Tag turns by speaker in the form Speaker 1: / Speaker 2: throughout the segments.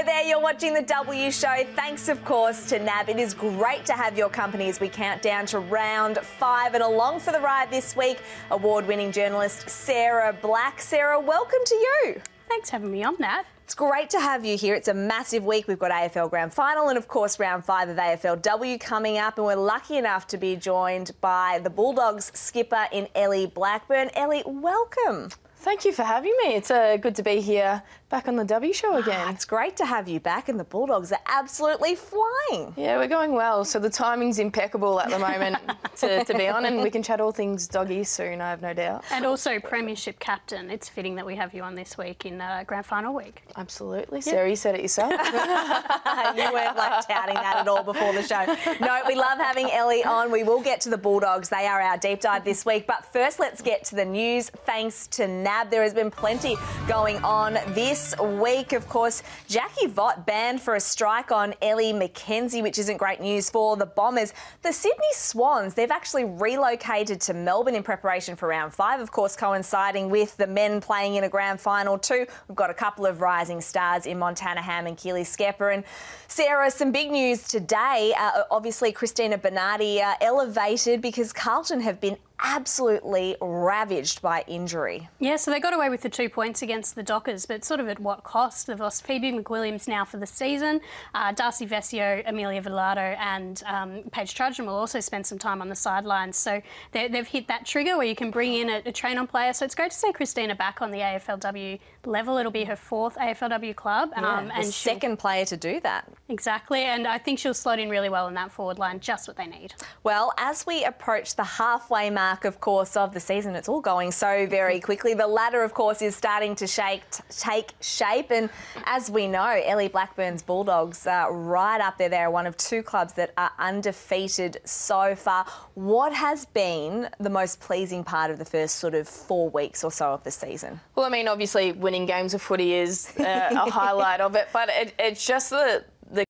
Speaker 1: Hello there, you're watching The W Show. Thanks, of course, to NAB. It is great to have your company as we count down to round five. And along for the ride this week, award winning journalist Sarah Black. Sarah, welcome to you.
Speaker 2: Thanks for having me on, Nat.
Speaker 1: It's great to have you here. It's a massive week. We've got AFL Grand Final and, of course, round five of AFLW coming up. And we're lucky enough to be joined by the Bulldogs skipper in Ellie Blackburn. Ellie, welcome.
Speaker 3: Thank you for having me. It's uh, good to be here back on the W show again.
Speaker 1: Ah, it's great to have you back, and the Bulldogs are absolutely flying.
Speaker 3: Yeah, we're going well. So the timing's impeccable at the moment to, to, be on, and we can chat all things doggy soon, I have no doubt.
Speaker 2: And also, Premiership captain. It's fitting that we have you on this week in uh, Grand Final week.
Speaker 3: Absolutely. Sarah, you said it yourself.
Speaker 1: you weren't like touting that at all before the show. No, we love having Ellie on. We will get to the Bulldogs. They are our deep dive this week. But first, let's get to the news. Thanks to NAB, there has been plenty going on this week, of course, Jacqui Vogt banned for a strike on Ellie McKenzie, which isn't great news for the Bombers. The Sydney Swans, they've actually relocated to Melbourne in preparation for round five, of course, coinciding with the men playing in a grand final too. We've got a couple of rising stars in Montana Ham and Keely Skepper. And Sarah, some big news today. Uh, obviously, Christina Bernardi uh, elevated because Carlton have been absolutely ravaged by injury.
Speaker 2: Yeah, so they got away with the two points against the Dockers, but sort of at what cost? They've lost Phoebe McWilliams now for the season. Uh, Darcy Vescio, Amelia Velardo, and um, Paige Trudgeon will also spend some time on the sidelines. So they've hit that trigger where you can bring in a, a train-on player. So it's great to see Christina back on the AFLW level. It'll be her fourth AFLW club.
Speaker 1: Yeah, um, and second player to do that.
Speaker 2: Exactly, and I think she'll slot in really well in that forward line, just what they need.
Speaker 1: Well, as we approach the halfway mark mark, of course, of the season. It's all going so very quickly. The ladder, of course, is starting to shake, take shape. And as we know, Ellie Blackburn's Bulldogs are right up there. They're one of two clubs that are undefeated so far. What has been the most pleasing part of the first sort of four weeks or so of the season?
Speaker 3: Well, I mean, obviously, winning games of footy is uh, a highlight of it, but it, it's just the, the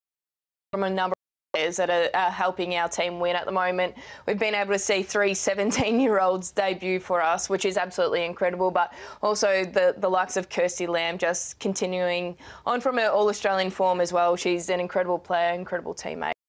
Speaker 3: number that are, are, helping our team win at the moment. We've been able to see three 17-year-olds debut for us, which is absolutely incredible, but also the, the likes of Kirsty Lamb just continuing on from her All-Australian form as well. She's an incredible player, incredible teammate.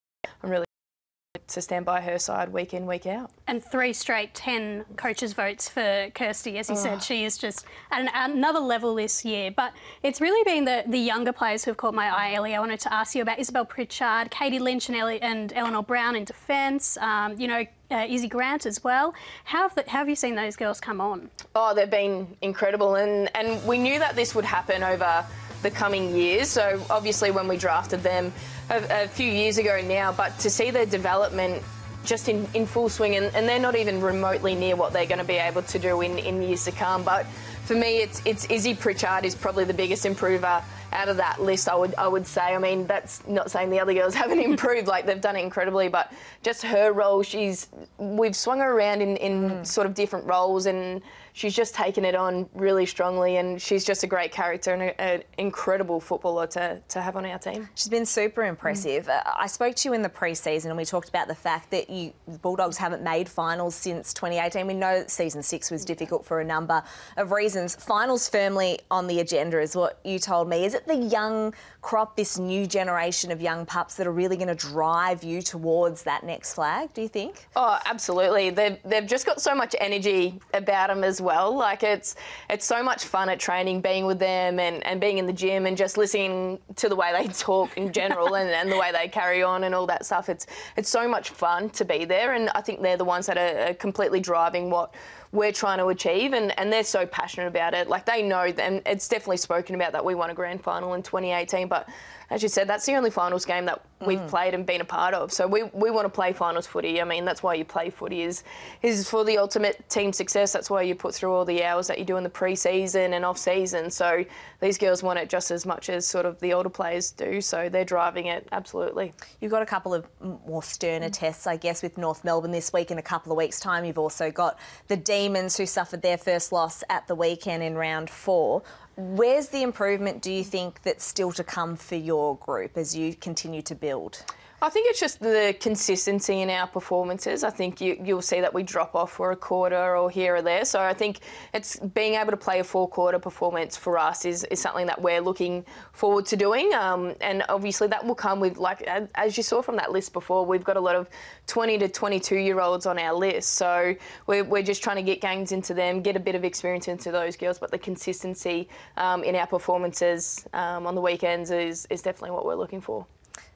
Speaker 3: I'm really to stand by her side week in, week out.
Speaker 2: And three straight 10 coaches' votes for Kirsty. As you oh. said, she is just at, an, another level this year. But it's really been the, the younger players who have caught my eye, Ellie. I wanted to ask you about Isabel Pritchard, Katie Lynch and, Ellie, and Eleanor Brown in defence, um, you know, uh, Izzy Grant as well. How have, the, how have you seen those girls come on?
Speaker 3: Oh, they've been incredible. And, and we knew that this would happen over the coming years. So obviously when we drafted them a, a few years ago now, but to see their development just in, in full swing and, and, they're not even remotely near what they're going to be able to do in, in years to come. But for me, it's, it's Izzy Pritchard is probably the biggest improver out of that list, I would I would say. I mean, that's not saying the other girls haven't improved, like they've done it incredibly, but just her role, she's we've swung her around in, in mm. sort of different roles and she's just taken it on really strongly and she's just a great character and an incredible footballer to, to have on our team.
Speaker 1: She's been super impressive. Mm. I spoke to you in the pre-season and we talked about the fact that you the Bulldogs haven't made finals since 2018. We know that season six was difficult for a number of reasons. Finals firmly on the agenda is what you told me. Is it it the young crop, this new generation of young pups that are really going to drive you towards that next flag, do you think?
Speaker 3: Oh, absolutely. They've, they've just got so much energy about them as well. Like it's it's so much fun at training, being with them and, and being in the gym and just listening to the way they talk in general and, and the way they carry on and all that stuff. It's, it's so much fun to be there and I think they're the ones that are, are completely driving what we're trying to achieve and, and they're so passionate about it. Like they know, and it's definitely spoken about that we won a grand final in 2018, but as you said, that's the only finals game that we've mm. played and been a part of. So we, we want to play finals footy. I mean, that's why you play footy is is for the ultimate team success. That's why you put through all the hours that you do in the pre-season and off-season. So these girls want it just as much as sort of the older players do. So they're driving it absolutely.
Speaker 1: You've got a couple of more sterner mm. tests, I guess, with North Melbourne this week. In a couple of weeks' time, you've also got the Demons who suffered their first loss at the weekend in round four. Where's the improvement, do you think, that's still to come for your group as you continue to build?
Speaker 3: I think it's just the consistency in our performances. I think you, you'll see that we drop off for a quarter or here or there. So I think it's being able to play a four quarter performance for us is, is something that we're looking forward to doing. Um, and obviously that will come with, like, as you saw from that list before, we've got a lot of 20 to 22 year olds on our list. So we're, we're just trying to get games into them, get a bit of experience into those girls, but the consistency um, in our performances um, on the weekends is, is definitely what we're looking for.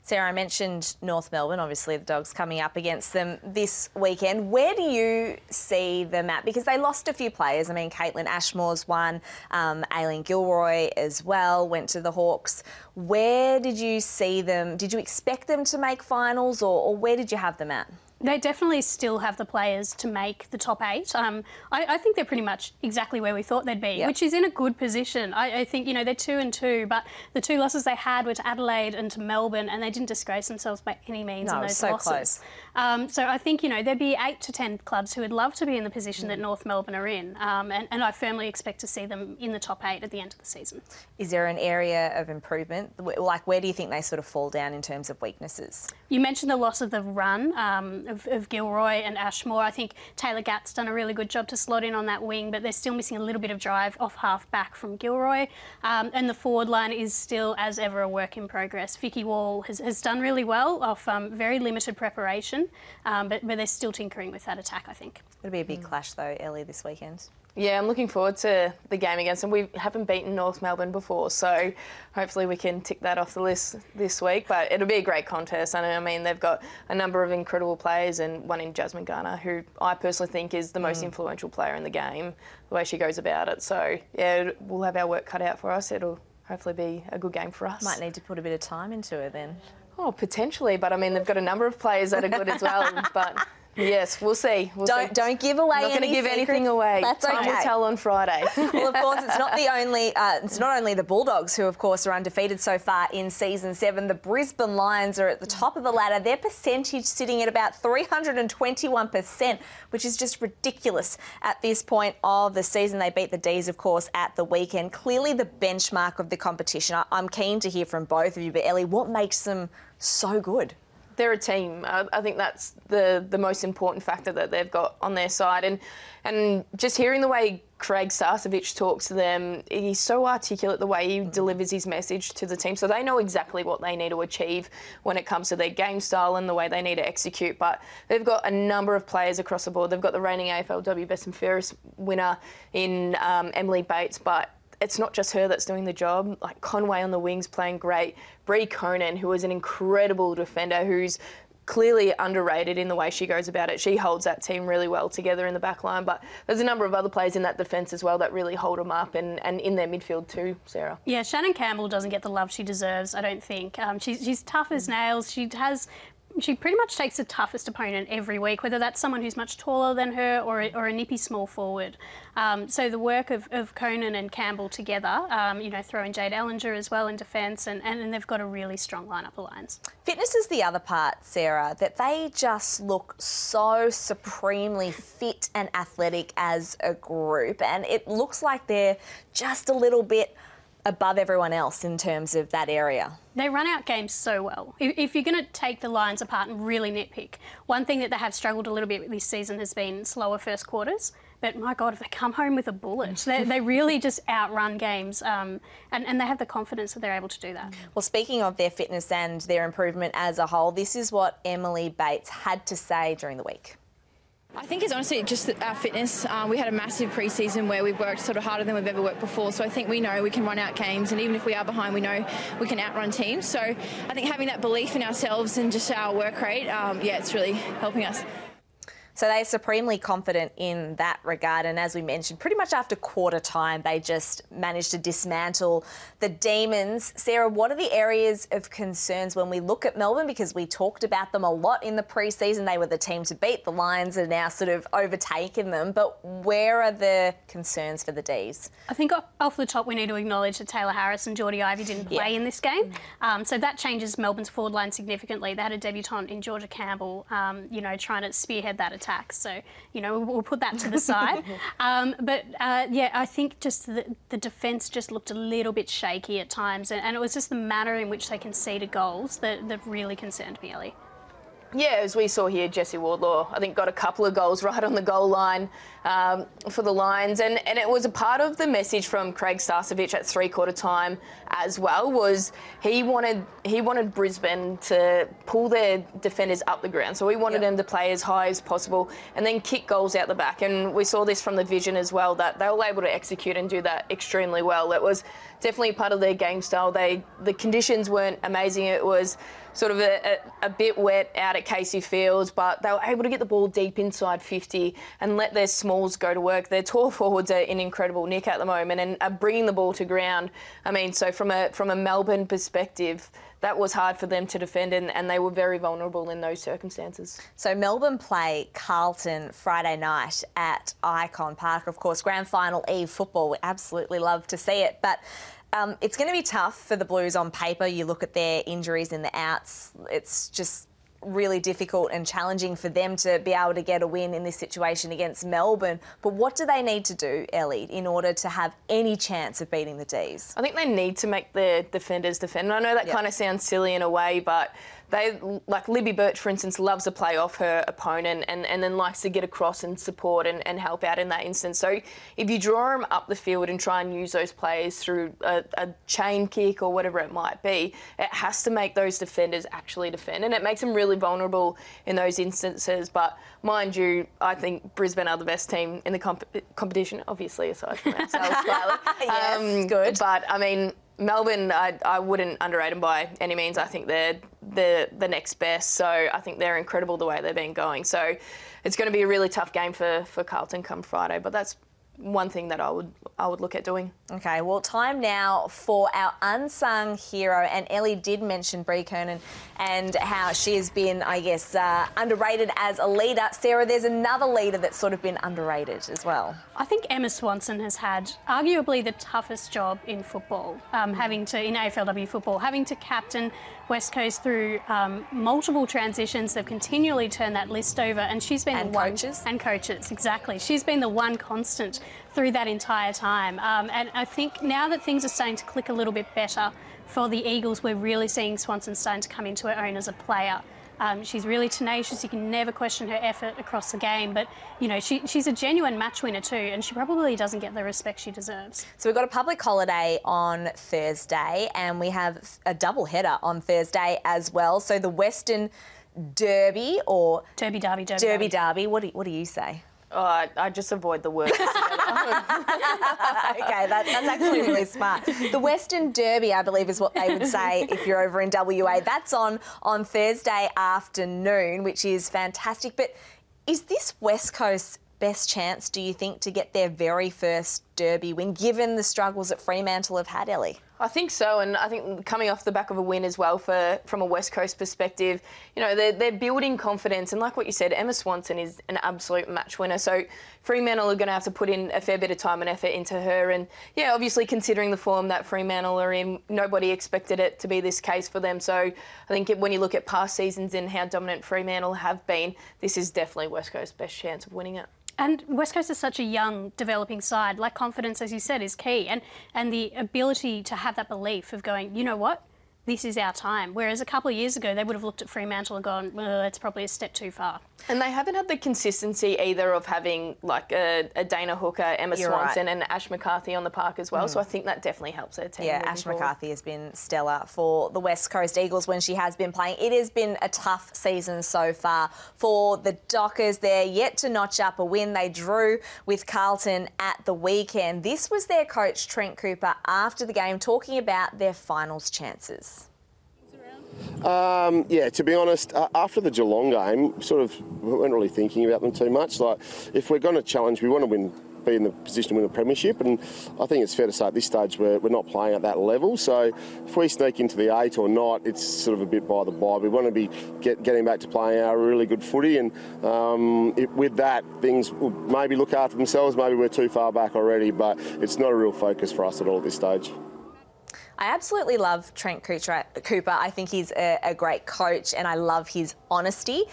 Speaker 1: Sarah, I mentioned North Melbourne. Obviously, the Dogs coming up against them this weekend. Where do you see them at? Because they lost a few players. I mean, Caitlin Ashmore's one, um, Aileen Gilroy as well went to the Hawks. Where did you see them? Did you expect them to make finals, or, or where did you have them at?
Speaker 2: They definitely still have the players to make the top eight. Um, I, I, think they're pretty much exactly where we thought they'd be, yep. which is in a good position. I, I, think, you know, they're two and two, but the two losses they had were to Adelaide and to Melbourne, and they didn't disgrace themselves by any means
Speaker 1: no,
Speaker 2: in those
Speaker 1: so
Speaker 2: losses.
Speaker 1: Close.
Speaker 2: Um, so I think, you know, there'd be eight to ten clubs who would love to be in the position mm. that North Melbourne are in, um, and, and I firmly expect to see them in the top eight at the end of the season.
Speaker 1: Is there an area of improvement? Like, where do you think they sort of fall down in terms of weaknesses?
Speaker 2: You mentioned the loss of the run um, of, of Gilroy and Ashmore. I think Taylor Gatt's done a really good job to slot in on that wing, but they're still missing a little bit of drive off half back from Gilroy. Um, and the forward line is still, as ever, a work in progress. Vikki Wall has, has done really well off um, very limited preparation, um, but, but they're still tinkering with that attack, I think.
Speaker 1: It'll be a big mm. clash, though, Ellie, this weekend.
Speaker 3: Yeah, I'm looking forward to the game against them. We haven't beaten North Melbourne before, so hopefully we can tick that off the list this week. But it'll be a great contest. And I mean, they've got a number of incredible players, and one in Jasmine Garner, who I personally think is the most mm. influential player in the game, the way she goes about it. So yeah, we'll have our work cut out for us. It'll hopefully be a good game for us.
Speaker 1: Might need to put a bit of time into it then.
Speaker 3: Oh, potentially, but I mean, they've got a number of players that are good as well. But Yes, we'll see. We'll
Speaker 1: don't
Speaker 3: see.
Speaker 1: don't give away.
Speaker 3: Not
Speaker 1: going
Speaker 3: to give
Speaker 1: secrets.
Speaker 3: anything away.
Speaker 1: That's
Speaker 3: Time
Speaker 1: okay.
Speaker 3: will tell on Friday.
Speaker 1: well, of course, it's not the only. Uh, it's not only the Bulldogs who, of course, are undefeated so far in season seven. The Brisbane Lions are at the top of the ladder. Their percentage sitting at about 321 percent, which is just ridiculous at this point of the season. They beat the D's, of course, at the weekend. Clearly, the benchmark of the competition. I- I'm keen to hear from both of you, but Ellie, what makes them so good?
Speaker 3: They're a team. I, I, think that's the the most important factor that they've got on their side, and and just hearing the way Craig Starcevich talks to them, he's so articulate the way he delivers his message to the team. So they know exactly what they need to achieve when it comes to their game style and the way they need to execute. But they've got a number of players across the board. They've got the reigning AFLW Best and Fairest winner in um, Emily Bates, but it's not just her that's doing the job. Like Conway on the wings playing great. Bree Koenen, who is an incredible defender, who's clearly underrated in the way she goes about it. She holds that team really well together in the back line, but there's a number of other players in that defence as well that really hold them up and, and in their midfield too, Sarah.
Speaker 2: Yeah, Shannon Campbell doesn't get the love she deserves, I don't think. Um, she's, she's tough as nails. She has she pretty much takes the toughest opponent every week, whether that's someone who's much taller than her or a, or a nippy small forward. Um, so the work of, of Koenen and Campbell together, um, you know, throw in Jade Ellinger as well in defence, and, and, and, they've got a really strong lineup of lines.
Speaker 1: Fitness is the other part, Sarah, that they just look so supremely fit and athletic as a group, and it looks like they're just a little bit above everyone else in terms of that area.
Speaker 2: They run out games so well. If, you're going to take the Lions apart and really nitpick, one thing that they have struggled a little bit this season has been slower first quarters. But my God, if they come home with a bullet, they, they really just outrun games um, and, and they have the confidence that they're able to do that.
Speaker 1: Well, speaking of their fitness and their improvement as a whole, this is what Emily Bates had to say during the week.
Speaker 4: I think it's honestly just our fitness. Uh, we had a massive preseason where we've worked sort of harder than we've ever worked before. So I think we know we can run out games, and even if we are behind, we know we can outrun teams. So I think having that belief in ourselves and just our work rate, um, yeah, it's really helping us.
Speaker 1: So they're supremely confident in that regard. And as we mentioned, pretty much after quarter time, they just managed to dismantle the Demons. Sarah, what are the areas of concerns when we look at Melbourne? Because we talked about them a lot in the preseason. They were the team to beat. The Lions are now sort of overtaken them. But where are the concerns for the D's?
Speaker 2: I think off the top, we need to acknowledge that Taylor Harris and Geordie Ivy didn't play yeah. in this game. Um, so that changes Melbourne's forward line significantly. They had a debutant in Georgia Campbell, um, you know, trying to spearhead that attack So, you know, we'll, we'll put that to the side. Um, but uh, yeah, I think just the, the defence just looked a little bit shaky at times, and, and, it was just the manner in which they conceded goals that, that really concerned me, Ellie.
Speaker 3: Yeah, as we saw here, Jesse Wardlaw, I think, got a couple of goals right on the goal line um, for the Lions. And, and it was a part of the message from Craig Starcevich at three quarter time as well, was he wanted he wanted Brisbane to pull their defenders up the ground. So he wanted yep. them to play as high as possible and then kick goals out the back. And we saw this from the vision as well, that they were able to execute and do that extremely well. It was definitely part of their game style. They The conditions weren't amazing. It was sort of a, a, a, bit wet out at Casey Fields, but they were able to get the ball deep inside 50 and let their smalls go to work. Their tall forwards are in incredible nick at the moment and are bringing the ball to ground. I mean, so from a from a Melbourne perspective, that was hard for them to defend, and, and they were very vulnerable in those circumstances.
Speaker 1: So Melbourne play Carlton Friday night at Ikon Park. Of course, grand final eve football. We absolutely love to see it, but um, it's going to be tough for the Blues on paper. You look at their injuries in the outs, it's just really difficult and challenging for them to be able to get a win in this situation against Melbourne. But what do they need to do, Ellie, in order to have any chance of beating the D's?
Speaker 3: I think they need to make their defenders defend. I know that yep. kind of sounds silly in a way, but they like Libby Birch, for instance, loves to play off her opponent and, and then likes to get across and support and, and help out in that instance. So if you draw them up the field and try and use those players through a, a chain kick or whatever it might be, it has to make those defenders actually defend, and it makes them really vulnerable in those instances. But mind you, I think Brisbane are the best team in the comp- competition, obviously aside from ourselves.
Speaker 1: yes, um, good.
Speaker 3: But I mean, Melbourne, I, I wouldn't underrate them by any means. I think they're the the next best. So I think they're incredible the way they've been going. So it's going to be a really tough game for, for Carlton come Friday. But that's one thing that I would I would look at doing.
Speaker 1: Okay, well, time now for our unsung hero, and Ellie did mention Bree Koenen and how she has been, I guess, uh, underrated as a leader. Sarah, there's another leader that's sort of been underrated as well.
Speaker 2: I think Emma Swanson has had arguably the toughest job in football, um, having to in AFLW football, having to captain West Coast through um, multiple transitions. They've continually turned that list over, and she's been
Speaker 1: and
Speaker 2: the
Speaker 1: coaches
Speaker 2: one, and coaches exactly. She's been the one constant through that entire time. Um, and I think now that things are starting to click a little bit better for the Eagles, we're really seeing Swanson starting to come into her own as a player. Um, she's really tenacious. You can never question her effort across the game. But, you know, she, she's a genuine match winner too, and she probably doesn't get the respect she deserves.
Speaker 1: So we've got a public holiday on Thursday, and we have a double header on Thursday as well. So the Western Derby or...
Speaker 2: Derby, Derby,
Speaker 1: Derby. Derby, Derby. What do, what do you say?
Speaker 3: Oh, I, I, just avoid the word. okay,
Speaker 1: that, that's actually really smart. The Western Derby, I believe, is what they would say if you're over in WA. That's on on Thursday afternoon, which is fantastic. But is this West Coast best chance, do you think, to get their very first Derby win, given the struggles that Fremantle have had, Ellie?
Speaker 3: I think so, and I think coming off the back of a win as well for from a West Coast perspective, you know they're, they're building confidence, and like what you said, Emma Swanson is an absolute match winner. So Fremantle are going to have to put in a fair bit of time and effort into her, and yeah, obviously considering the form that Fremantle are in, nobody expected it to be this case for them. So I think when you look at past seasons and how dominant Fremantle have been, this is definitely West Coast's best chance of winning it.
Speaker 2: And West Coast is such a young, developing side. Like confidence, as you said, is key, and and the ability to have that belief of going, you know what, this is our time. Whereas a couple of years ago, they would have looked at Fremantle and gone, well, it's probably a step too far.
Speaker 3: And they haven't had the consistency either of having like a, a Dana Hooker, Emma You're Swanson, right. and Ash McCarthy on the park as well. Mm. So I think that definitely helps their team.
Speaker 1: Yeah, Ash forward. McCarthy has been stellar for the West Coast Eagles when she has been playing. It has been a tough season so far for the Dockers. They're yet to notch up a win. They drew with Carlton at the weekend. This was their coach, Trent Cooper, after the game talking about their finals chances.
Speaker 5: Um, yeah, to be honest, uh, after the Geelong game, sort of weren't really thinking about them too much. Like, if we're going to challenge, we want to win, be in the position to win the premiership, and I think it's fair to say at this stage we're, we're not playing at that level. So, if we sneak into the eight or not, it's sort of a bit by the by. We want to be get, getting back to playing our really good footy, and um, it, with that, things will maybe look after themselves. Maybe we're too far back already, but it's not a real focus for us at all at this stage.
Speaker 1: I absolutely love Trent Cooper. I think he's a, a great coach and I love his honesty.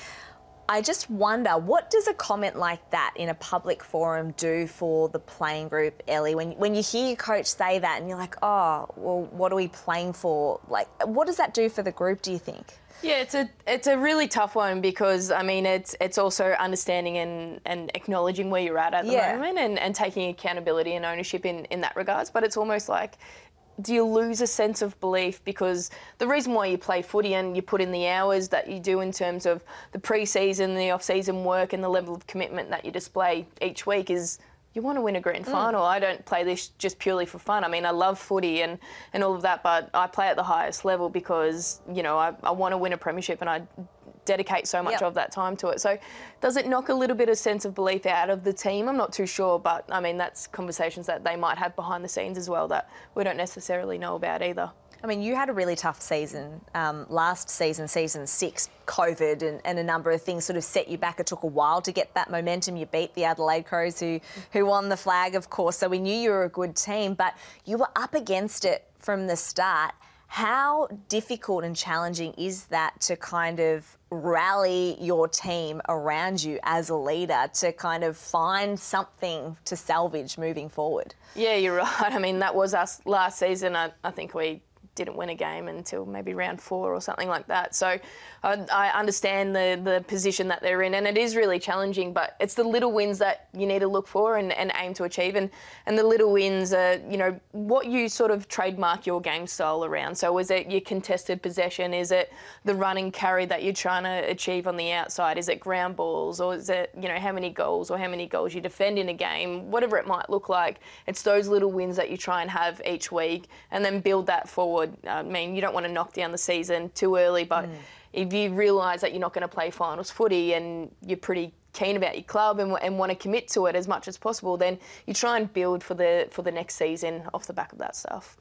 Speaker 1: I just wonder what does a comment like that in a public forum do for the playing group, Ellie? When when you hear your coach say that and you're like, oh, well, what are we playing for? Like, what does that do for the group? Do you think?
Speaker 3: Yeah, it's a it's a really tough one because I mean it's it's also understanding and, and acknowledging where you're at at the
Speaker 1: Yeah.
Speaker 3: moment and, and taking accountability and ownership in, in that regards. But it's almost like do you lose a sense of belief because the reason why you play footy and you put in the hours that you do in terms of the pre-season, the off-season work and the level of commitment that you display each week is you want to win a grand mm. final. I don't play this just purely for fun. I mean, I love footy and, and all of that, but I play at the highest level because, you know, I, I want to win a premiership and I dedicate so much
Speaker 1: Yep.
Speaker 3: of that time to it. So does it knock a little bit of sense of belief out of the team? I'm not too sure, but I mean, that's conversations that they might have behind the scenes as well that we don't necessarily know about either.
Speaker 1: I mean, you had a really tough season um, last season, season six. COVID and, and a number of things sort of set you back. It took a while to get that momentum. You beat the Adelaide Crows, who who won the flag, of course. So we knew you were a good team, but you were up against it from the start. How difficult and challenging is that to kind of rally your team around you as a leader to kind of find something to salvage moving forward?
Speaker 3: Yeah, you're right. I mean, that was us last season. I, I think we didn't win a game until maybe round four or something like that. So I, I understand the, the position that they're in, and it is really challenging. But it's the little wins that you need to look for and, and aim to achieve. And, and the little wins are, you know, what you sort of trademark your game style around. So is it your contested possession? Is it the running carry that you're trying to achieve on the outside? Is it ground balls? Or is it, you know, how many goals or how many goals you defend in a game? Whatever it might look like, it's those little wins that you try and have each week and then build that forward. I mean, you don't want to knock down the season too early, but mm. if you realise that you're not going to play finals footy and you're pretty keen about your club and, and want to commit to it as much as possible, then you try and build for the for the next season off the back of that stuff.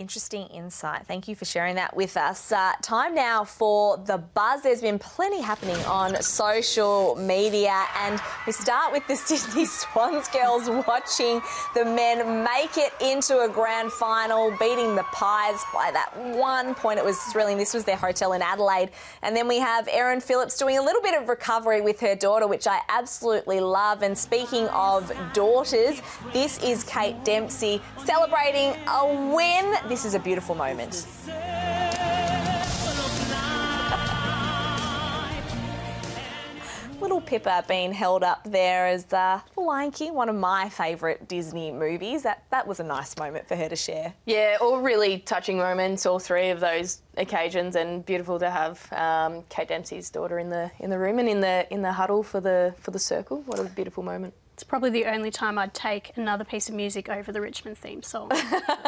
Speaker 1: Interesting insight. Thank you for sharing that with us. Uh, time now for the buzz. There's been plenty happening on social media, and we start with the Sydney Swans girls watching the men make it into a grand final, beating the Pies by that one point. It was thrilling. This was their hotel in Adelaide. And then we have Erin Phillips doing a little bit of recovery with her daughter, which I absolutely love. And speaking of daughters, this is Kate Dempsey celebrating a win. This is a beautiful moment. Little Pippa being held up there as uh, The Lion King, one of my favourite Disney movies. That that was a nice moment for her to share.
Speaker 3: Yeah, all really touching moments, all three of those occasions, and beautiful to have um, Kate Dempsey's daughter in the in the room and in the in the huddle for the for the circle. What a beautiful moment.
Speaker 2: It's probably the only time I'd take another piece of music over the Richmond theme song.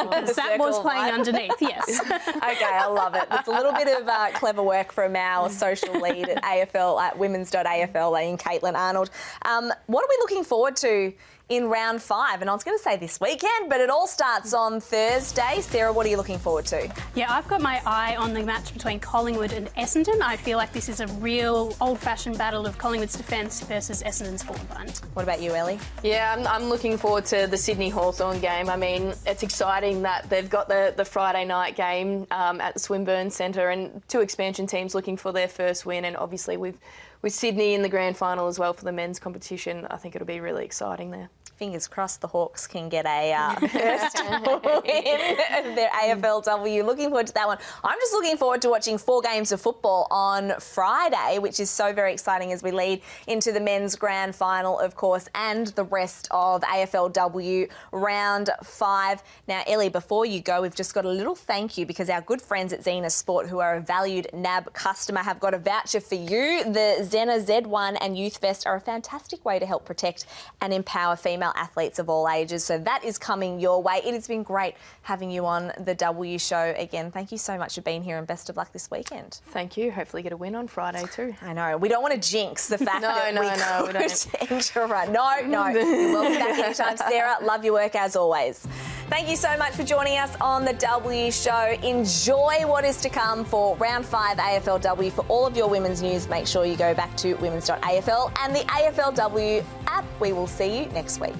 Speaker 2: That was playing underneath, yes.
Speaker 1: okay, I love it. It's a little bit of uh, clever work from our social lead at AFL at women's.afl in Caitlin Arnold. Um, what are we looking forward to in round five? And I was going to say this weekend, but it all starts on Thursday. Sarah, what are you looking forward to?
Speaker 2: Yeah, I've got my eye on the match between Collingwood and Essendon. I feel like this is a real old fashioned battle of Collingwood's defence versus Essendon's forward line.
Speaker 1: What about you, Ellie?
Speaker 3: Yeah, I'm, I'm looking forward to the Sydney Hawthorn game. I mean, it's exciting that they've got the, the Friday night game um, at the Swinburne Centre and two expansion teams looking for their first win. And obviously, with, with Sydney in the grand final as well for the men's competition, I think it'll be really exciting there.
Speaker 1: Fingers crossed the Hawks can get a uh, first win their AFLW. Looking forward to that one. I'm just looking forward to watching four games of football on Friday, which is so very exciting as we lead into the men's grand final, of course, and the rest of AFLW round five. Now, Ellie, before you go, we've just got a little thank you because our good friends at Zena Sport, who are a valued NAB customer, have got a voucher for you. The Zena Z1 and Youth Vest are a fantastic way to help protect and empower female athletes of all ages. So that is coming your way. It has been great having you on the W Show again. Thank you so much for being here and best of luck this weekend.
Speaker 3: Thank you. Hopefully, get a win on Friday too.
Speaker 1: I know we don't want to jinx the fact
Speaker 3: No,
Speaker 1: that
Speaker 3: no,
Speaker 1: we
Speaker 3: no, we
Speaker 1: could
Speaker 3: don't.
Speaker 1: end your run. No, no. You're welcome back anytime, Sarah. Love your work as always. Thank you so much for joining us on the W Show. Enjoy what is to come for round five AFLW. For all of your women's news, make sure you go back to women's.afl and the AFLW app. We will see you next week.